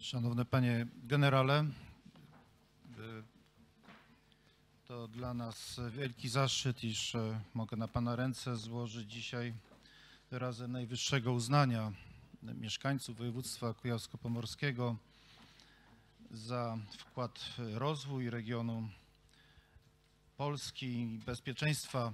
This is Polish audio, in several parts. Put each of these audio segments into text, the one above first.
Szanowny Panie Generale, to dla nas wielki zaszczyt, iż e, mogę na Pana ręce złożyć dzisiaj wyrazy najwyższego uznania mieszkańców województwa kujawsko-pomorskiego za wkład w rozwój regionu Polski i bezpieczeństwa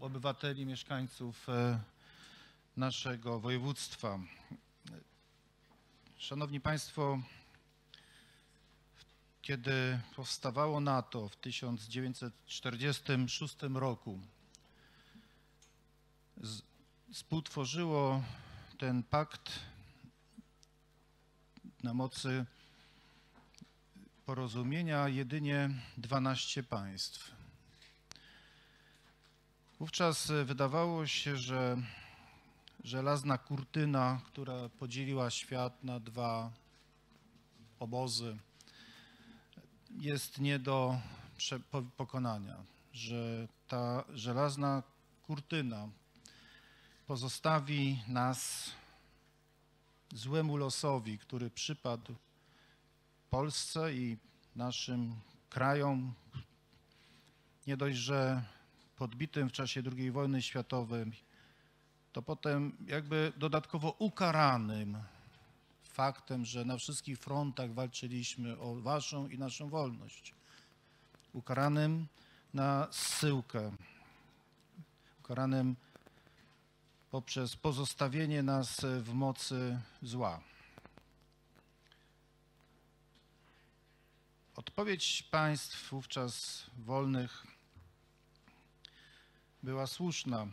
obywateli, mieszkańców e, naszego województwa. Szanowni Państwo, kiedy powstawało NATO w 1946 roku, współtworzyło ten pakt na mocy porozumienia jedynie 12 państw. Wówczas wydawało się, że żelazna kurtyna, która podzieliła świat na dwa obozy, jest nie do pokonania, że ta żelazna kurtyna pozostawi nas złemu losowi, który przypadł Polsce i naszym krajom, nie dość, że podbitym w czasie II wojny światowej, to potem jakby dodatkowo ukaranym faktem, że na wszystkich frontach walczyliśmy o waszą i naszą wolność. Ukaranym na zsyłkę, ukaranym poprzez pozostawienie nas w mocy zła. Odpowiedź państw wówczas wolnych była słuszna.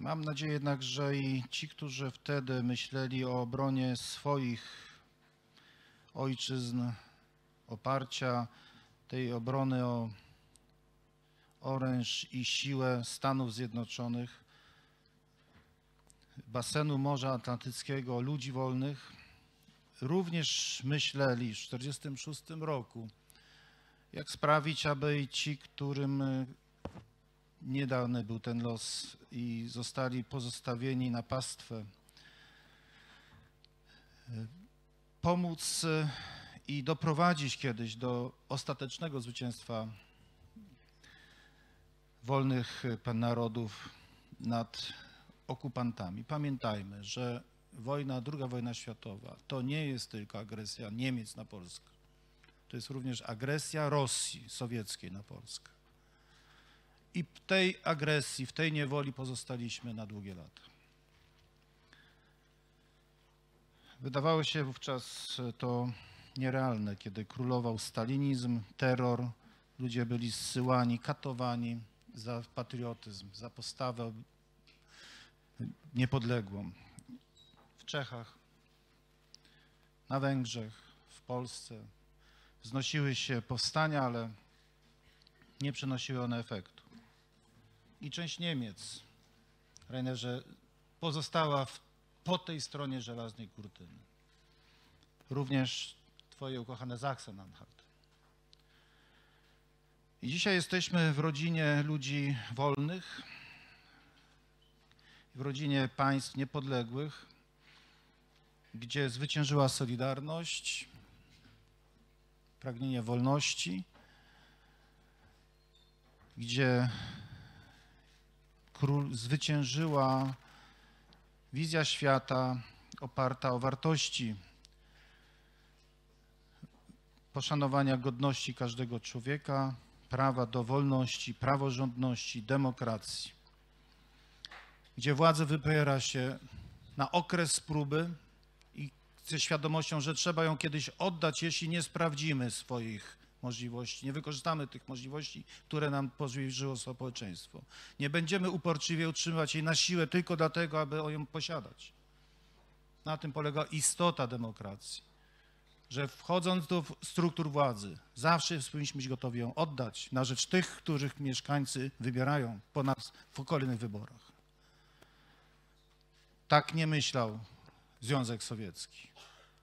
Mam nadzieję jednak, że i ci, którzy wtedy myśleli o obronie swoich ojczyzn, oparcia tej obrony o oręż i siłę Stanów Zjednoczonych, basenu Morza Atlantyckiego, ludzi wolnych, również myśleli w 1946 roku, jak sprawić, aby i ci, którym nie dany był ten los i zostali pozostawieni na pastwę. Pomóc e, i doprowadzić kiedyś do ostatecznego zwycięstwa wolnych e, narodów nad okupantami. Pamiętajmy, że wojna, II wojna światowa to nie jest tylko agresja Niemiec na Polskę. To jest również agresja Rosji sowieckiej na Polskę. I w tej agresji, w tej niewoli pozostaliśmy na długie lata. Wydawało się wówczas to nierealne, kiedy królował stalinizm, terror, ludzie byli zsyłani, katowani za patriotyzm, za postawę niepodległą. W Czechach, na Węgrzech, w Polsce znosiły się powstania, ale nie przynosiły one efektu i część Niemiec, Reinerze, pozostała w, po tej stronie żelaznej kurtyny. Również twoje ukochane Sachsen-Anhalt. I dzisiaj jesteśmy w rodzinie ludzi wolnych, w rodzinie państw niepodległych, gdzie zwyciężyła solidarność, pragnienie wolności, gdzie król zwyciężyła wizja świata oparta o wartości poszanowania godności każdego człowieka, prawa do wolności, praworządności, demokracji, gdzie władzę wybiera się na okres próby i ze świadomością, że trzeba ją kiedyś oddać, jeśli nie sprawdzimy swoich możliwości, nie wykorzystamy tych możliwości, które nam powierzyło społeczeństwo. Nie będziemy uporczywie utrzymywać jej na siłę tylko dlatego, aby ją posiadać. Na tym polega istota demokracji, że wchodząc do struktur władzy, zawsze powinniśmy być gotowi ją oddać na rzecz tych, których mieszkańcy wybierają po nas w kolejnych wyborach. Tak nie myślał Związek Sowiecki.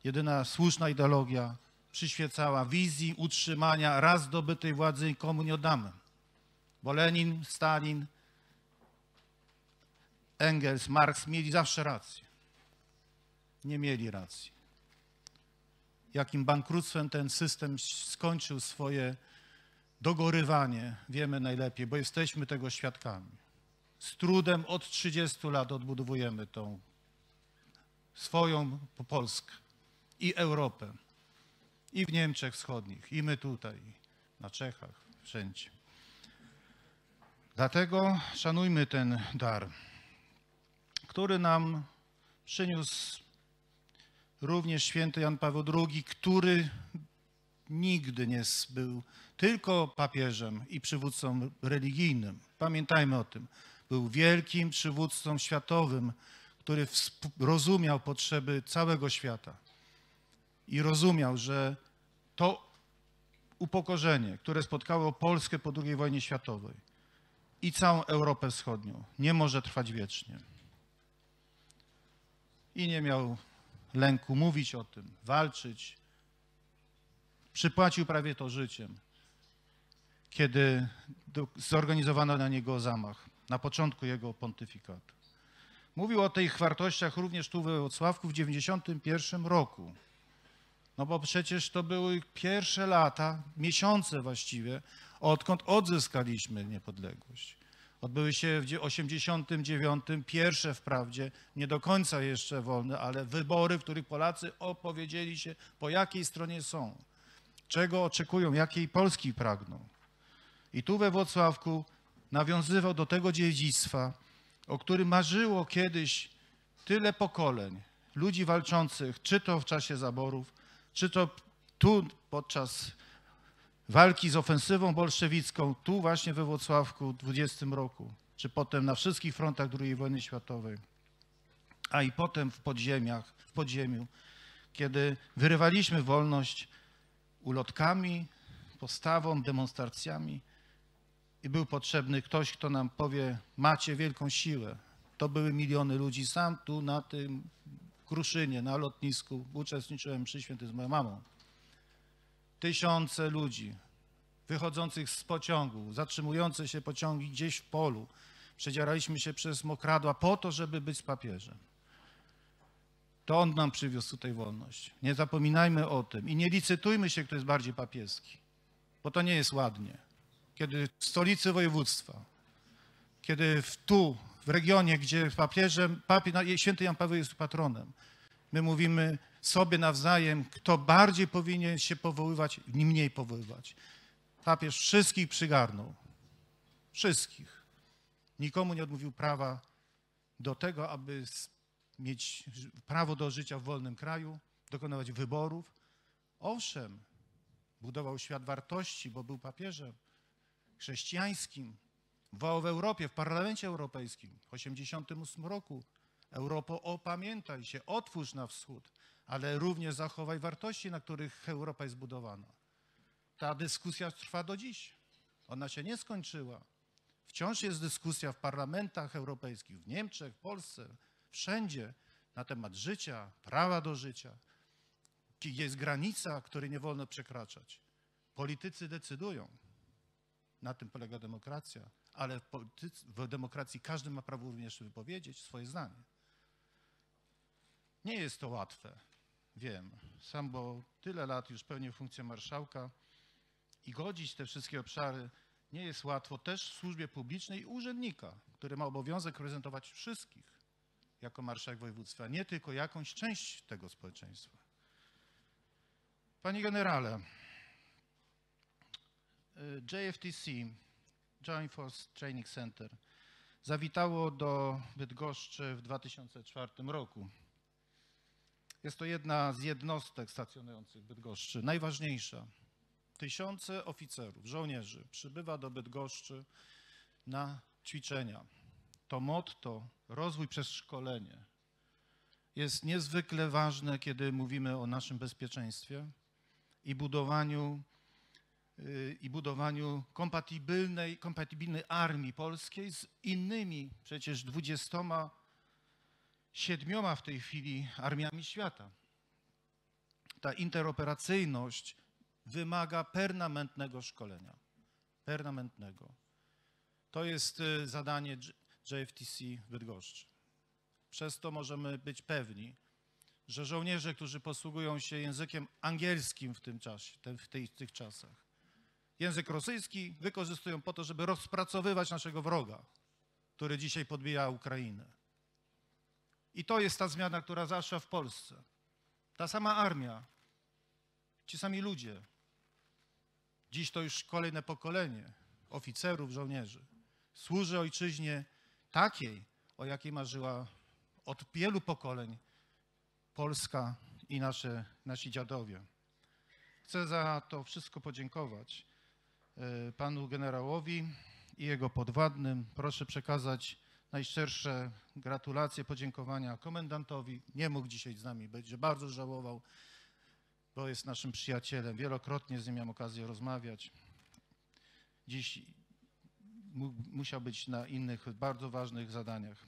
Jedyna słuszna ideologia przyświecała wizji utrzymania raz zdobytej władzy komu nie oddamy. Bo Lenin, Stalin, Engels, Marx mieli zawsze rację. nie mieli racji. Jakim bankructwem ten system skończył swoje dogorywanie, wiemy najlepiej, bo jesteśmy tego świadkami. Z trudem od 30 lat odbudowujemy tą swoją Polskę i Europę. I w Niemczech Wschodnich, i my tutaj, na Czechach, wszędzie. Dlatego szanujmy ten dar, który nam przyniósł również święty Jan Paweł II, który nigdy nie był tylko papieżem i przywódcą religijnym. Pamiętajmy o tym. Był wielkim przywódcą światowym, który rozumiał potrzeby całego świata i rozumiał, że to upokorzenie, które spotkało Polskę po II wojnie światowej i całą Europę Wschodnią, nie może trwać wiecznie. I nie miał lęku mówić o tym, walczyć. Przypłacił prawie to życiem, kiedy zorganizowano na niego zamach, na początku jego pontyfikatu. Mówił o tych wartościach również tu we Wrocławku w 1991 roku. No bo przecież to były pierwsze lata, miesiące właściwie, odkąd odzyskaliśmy niepodległość. Odbyły się w 1989 pierwsze wprawdzie, nie do końca jeszcze wolne, ale wybory, w których Polacy opowiedzieli się, po jakiej stronie są, czego oczekują, jakiej Polski pragną. I tu we Wrocławku nawiązywał do tego dziedzictwa, o którym marzyło kiedyś tyle pokoleń ludzi walczących, czy to w czasie zaborów, czy to tu podczas walki z ofensywą bolszewicką, tu właśnie we Wrocławku w 20 roku, czy potem na wszystkich frontach II wojny światowej, a i potem w podziemiach, w podziemiu, kiedy wyrywaliśmy wolność ulotkami, postawą, demonstracjami i był potrzebny ktoś, kto nam powie, macie wielką siłę. To były miliony ludzi. Sam tu na tym Kruszynie, na lotnisku uczestniczyłem przy święty z moją mamą. Tysiące ludzi wychodzących z pociągu, zatrzymujące się pociągi gdzieś w polu. Przedzieraliśmy się przez mokradła po to, żeby być z papieżem. To on nam przywiózł tutaj wolność. Nie zapominajmy o tym i nie licytujmy się, kto jest bardziej papieski, bo to nie jest ładnie. Kiedy w stolicy województwa, kiedy w, tu, w regionie, gdzie papieżem, papie, no, święty Jan Paweł jest patronem, my mówimy sobie nawzajem, kto bardziej powinien się powoływać, nie mniej powoływać. Papież wszystkich przygarnął. Wszystkich. Nikomu nie odmówił prawa do tego, aby mieć prawo do życia w wolnym kraju, dokonywać wyborów. Owszem, budował świat wartości, bo był papieżem chrześcijańskim. Wołał w Europie, w Parlamencie Europejskim w 1988 roku. Europo, opamiętaj się, otwórz na wschód, ale również zachowaj wartości, na których Europa jest budowana. Ta dyskusja trwa do dziś. Ona się nie skończyła. Wciąż jest dyskusja w parlamentach europejskich, w Niemczech, w Polsce, wszędzie na temat życia, prawa do życia. Jest granica, której nie wolno przekraczać. Politycy decydują. Na tym polega demokracja, ale w, polityce, w demokracji każdy ma prawo również wypowiedzieć swoje zdanie. Nie jest to łatwe, wiem, sam, bo tyle lat już pełnię funkcję marszałka i godzić te wszystkie obszary nie jest łatwo też w służbie publicznej urzędnika, który ma obowiązek reprezentować wszystkich jako marszałek województwa, nie tylko jakąś część tego społeczeństwa. Panie generale, y, JFTC, Joint Force Training Center, zawitało do Bydgoszczy w 2004 roku. Jest to jedna z jednostek stacjonujących w Bydgoszczy, najważniejsza. Tysiące oficerów, żołnierzy przybywa do Bydgoszczy na ćwiczenia. To motto, rozwój przez szkolenie, jest niezwykle ważne, kiedy mówimy o naszym bezpieczeństwie i budowaniu, i budowaniu kompatybilnej, kompatybilnej armii polskiej z innymi przecież dwudziestoma siedmioma w tej chwili armiami świata. Ta interoperacyjność wymaga permanentnego szkolenia. Permanentnego. To jest y, zadanie JFTC Bydgoszczy. Przez to możemy być pewni, że żołnierze, którzy posługują się językiem angielskim w tym czasie, w tych czasach, język rosyjski wykorzystują po to, żeby rozpracowywać naszego wroga, który dzisiaj podbija Ukrainę. I to jest ta zmiana, która zaszła w Polsce. Ta sama armia, ci sami ludzie. Dziś to już kolejne pokolenie oficerów, żołnierzy. Służy ojczyźnie takiej, o jakiej marzyła od wielu pokoleń Polska i nasze, nasi dziadowie. Chcę za to wszystko podziękować panu generałowi i jego podwładnym. Proszę przekazać najszczersze gratulacje, podziękowania komendantowi. Nie mógł dzisiaj z nami być, że bardzo żałował, bo jest naszym przyjacielem. Wielokrotnie z nim miałem okazję rozmawiać. Dziś musiał być na innych bardzo ważnych zadaniach.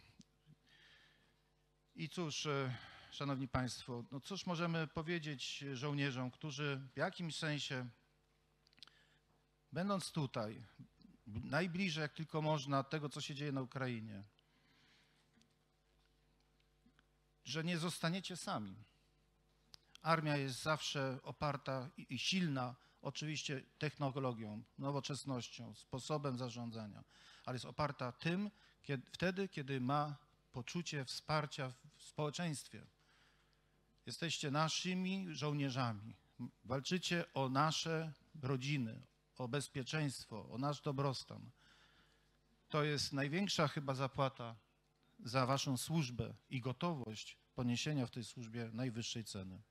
I cóż, e, Szanowni Państwo, no cóż możemy powiedzieć żołnierzom, którzy w jakimś sensie, będąc tutaj, najbliżej jak tylko można tego, co się dzieje na Ukrainie, że nie zostaniecie sami. Armia jest zawsze oparta i silna, oczywiście technologią, nowoczesnością, sposobem zarządzania, ale jest oparta tym, kiedy, wtedy, kiedy ma poczucie wsparcia w społeczeństwie. Jesteście naszymi żołnierzami. Walczycie o nasze rodziny, o bezpieczeństwo, o nasz dobrostan. To jest największa chyba zapłata za waszą służbę i gotowość poniesienia w tej służbie najwyższej ceny.